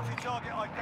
Multi-target identified.